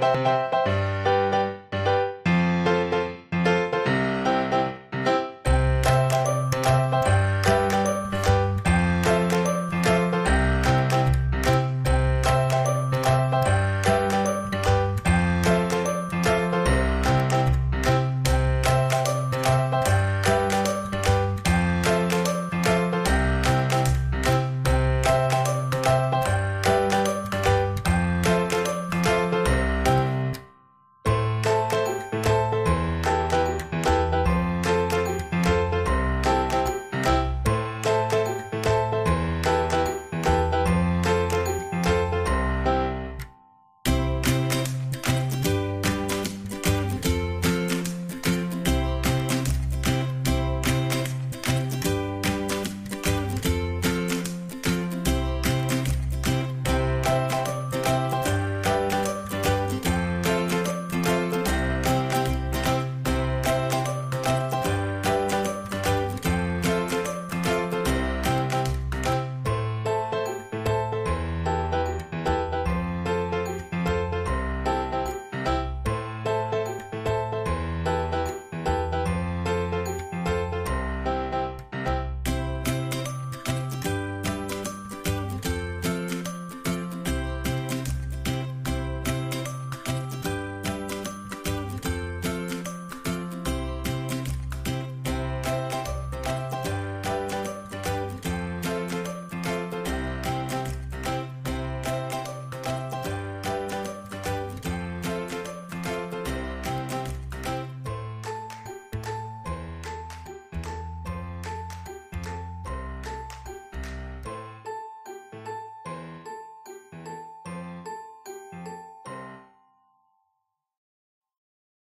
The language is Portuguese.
Música